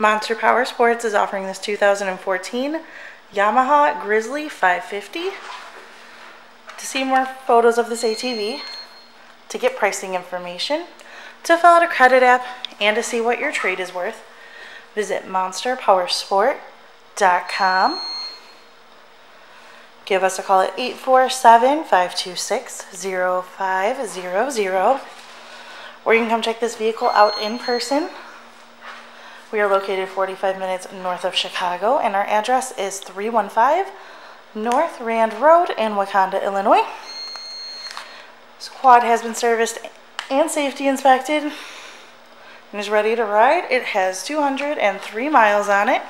Monster Power Sports is offering this 2014 Yamaha Grizzly 550. To see more photos of this ATV, to get pricing information, to fill out a credit app, and to see what your trade is worth, visit monsterpowersport.com. Give us a call at 847 526 0500 or you can come check this vehicle out in person. We are located 45 minutes north of Chicago, and our address is 315 North Rand Road in Wauconda, Illinois. This quad has been serviced and safety inspected and is ready to ride. It has 203 miles on it.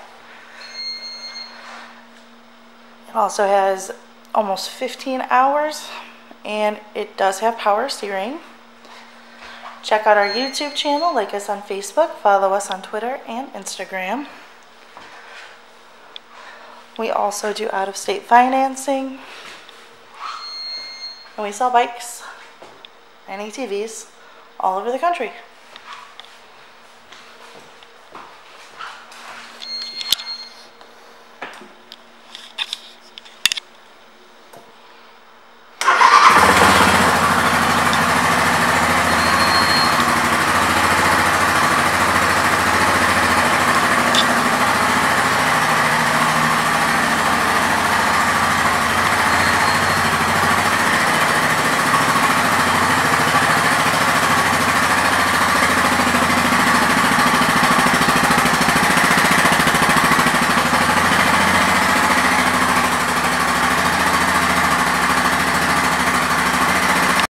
It also has almost 15 hours and it does have power steering. Check out our YouTube channel, like us on Facebook, follow us on Twitter and Instagram. We also do out of state financing. And we sell bikes and ATVs all over the country.